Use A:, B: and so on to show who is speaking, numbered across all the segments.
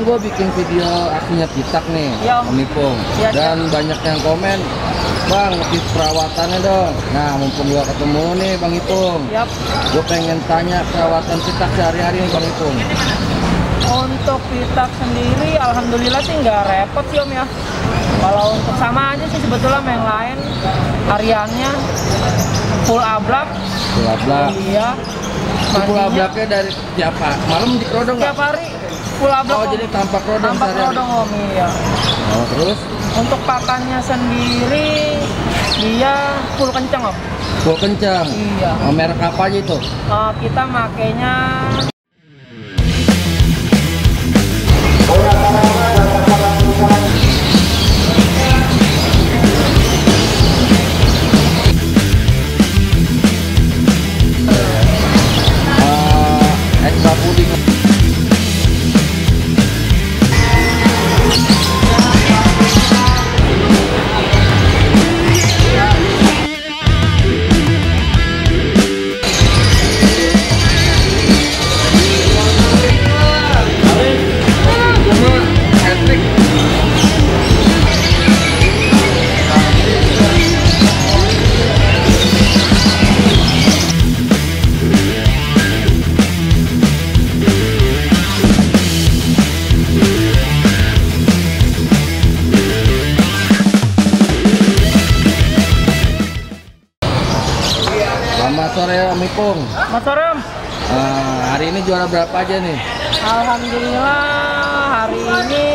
A: Gue bikin video aksinya pitak nih,
B: Iya,
A: Om
B: Om.
A: Ipung.
B: Iya,
A: Dan banyak yang komen, Bang, tips perawatannya dong. Nah, mumpung gua ketemu nih, Bang Ipung.
B: Yap.
A: Gue pengen tanya perawatan pitak sehari-hari nih, Bang Ipung.
B: Untuk pitak sendiri, alhamdulillah sih nggak repot sih om ya. Kalau untuk sama aja sih sebetulnya sama yang lain. Hariannya full ablak,
A: Bla bla.
B: iya. Mandinya
A: ablaknya dari siapa? Malam di Krodong nggak?
B: tiap hari ablak.
A: Oh,
B: Om.
A: jadi tanpa Krodong
B: tanpa kodong om iya.
A: Oh, terus?
B: Untuk pakannya sendiri, dia full kenceng om.
A: Full kencang.
B: Iya.
A: Oh, merek apa aja itu?
B: Eh, kita makainya
A: Selamat sore Om Ipung.
B: Mas sore om.
A: Eh, hari ini juara berapa aja nih?
B: Alhamdulillah hari ini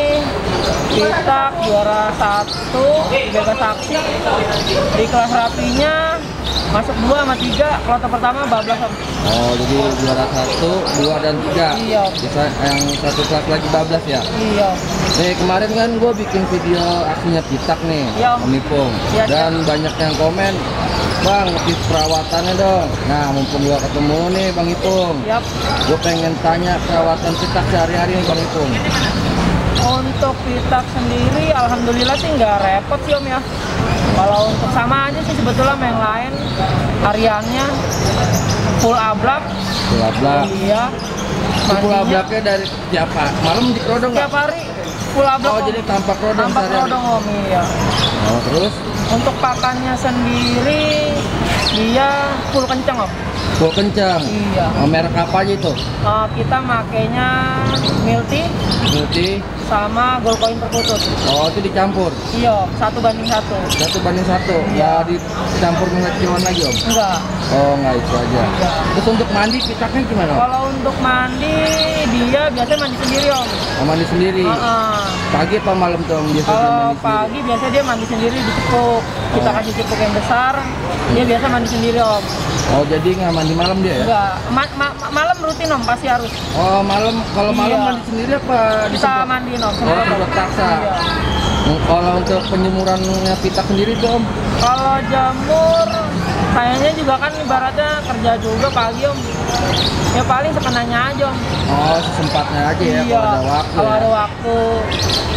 B: kita juara satu bebas saksi di kelas rapinya masuk dua sama tiga kloter pertama bablas.
A: Oh, jadi juara satu, dua dan tiga.
B: Iya.
A: Bisa yang satu kelas lagi bablas ya.
B: Iya.
A: Nih kemarin kan gue bikin video aksinya pitak nih,
B: Iya, Om.
A: Om Ipung.
B: Iya,
A: Dan banyak yang komen, Bang, tips perawatannya dong. Nah, mumpung gua ketemu nih, Bang Ipung.
B: Yap.
A: Gue pengen tanya perawatan pitak sehari-hari nih, Bang Ipung.
B: Untuk pitak sendiri, alhamdulillah sih nggak repot sih om ya. Kalau untuk sama aja sih sebetulnya sama yang lain. Hariannya full ablak,
A: Bla bla.
B: iya. Mandinya
A: ablaknya dari siapa? Malam di Krodong nggak?
B: tiap hari full ablak.
A: Oh,
B: Om.
A: jadi tanpa Krodong
B: tanpa kodong om iya.
A: Oh, terus?
B: Untuk pakannya sendiri, dia full kenceng om.
A: Full kencang.
B: Iya.
A: Oh, merek apa aja itu?
B: Eh, kita makainya milti
A: Multi.
B: sama gold coin perkutut.
A: Oh, itu dicampur.
B: Iya, satu banding satu.
A: Satu banding satu.
B: Iya.
A: Nggak dicampur kiloan lagi, Om?
B: Enggak.
A: Oh, nggak itu aja. Terus untuk mandi pitaknya gimana?
B: Kalau untuk mandi, dia biasanya mandi sendiri om.
A: Oh, mandi sendiri.
B: Heeh.
A: Pagi apa malam tuh Om biasa dia
B: Kalau
A: mandi sendiri?
B: pagi biasa dia mandi sendiri di cepuk. Kita
A: Oh.
B: kasih cepuk yang besar, dia biasa mandi sendiri om.
A: Oh, jadi nggak mandi malam dia ya?
B: Enggak, ma- ma- ma- malam rutin om pasti harus.
A: Oh, malam kalau malam
B: Iya.
A: mandi sendiri apa
B: Bisa mandiin om.
A: Oh,
B: semprot
A: paksa.
B: Iya.
A: Hmm, Kalau untuk penjemurannya pitak sendiri tuh Om?
B: Kalau jamur, kayaknya juga kan ibaratnya kerja juga pagi om. Ya paling sekenanya aja om.
A: Oh, sempatnya aja ya
B: iya.
A: kalau ada waktu.
B: Kalau
A: ya.
B: ada waktu.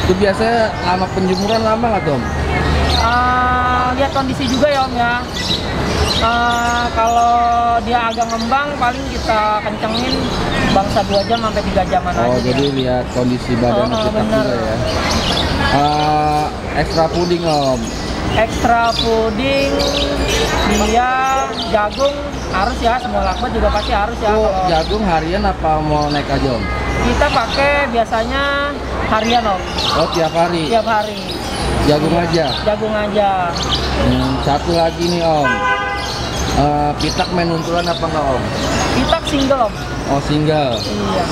A: Itu biasanya lama penjemuran lama nggak tuh Om?
B: Eh, lihat kondisi juga ya om ya. Eh, kalau dia agak ngembang paling kita kencengin bangsa 2 jam sampai 3 jaman
A: Oh,
B: aja.
A: jadi
B: dia.
A: lihat kondisi badan
B: Oh,
A: pitak
B: bener.
A: juga ya. Eh, ekstra puding Om.
B: Ekstra puding dia jagung harus ya semua lakbat juga pasti harus ya. Kalau
A: jagung harian apa mau naik aja Om?
B: kita pakai biasanya harian om,
A: Oh, tiap hari.
B: tiap hari
A: Jagung aja.
B: jagung aja.
A: Hmm, satu lagi nih Om. Eh, pitak main untulan apa enggak Om?
B: Pitak single om.
A: Oh single.
B: Iya.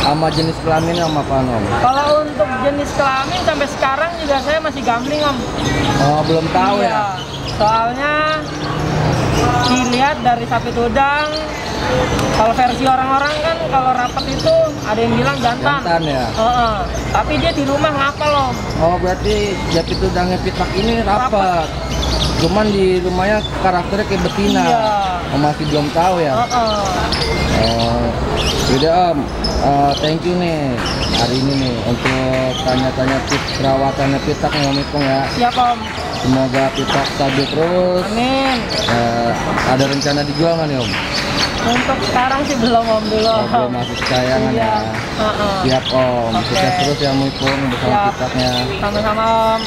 A: Sama jenis kelaminnya sama apa Om?
B: Kalau untuk jenis kelamin sampai sekarang juga saya masih gambling om.
A: Oh belum tahu ya.
B: Iya, Soalnya dilihat dari sapi tudang, kalau versi orang-orang kan kalau rapat itu ada yang bilang jantan.
A: Jantan ya.
B: Heeh. Tapi dia di rumah ngapel om.
A: Oh berarti jati tudangnya pitak ini rapat. Cuman di rumahnya karakternya kayak betina.
B: Iya.
A: Oh, masih belum tahu ya.
B: Heeh.
A: Oh, yaudah Om, Eh, thank you nih hari ini nih untuk tanya-tanya tips perawatannya pitak nih Om Ipung ya.
B: Siap om.
A: Semoga pitak stabil terus.
B: Amin.
A: Eh, ada rencana dijual nggak nih Om?
B: Untuk sekarang sih belum om belum.
A: Oh, belum masih kesayangan
B: Iya.
A: ya.
B: Heeh.
A: Siap om,
B: Oke.
A: sukses terus ya Muipung bersama
B: Siap.
A: pitaknya.
B: Sama-sama om.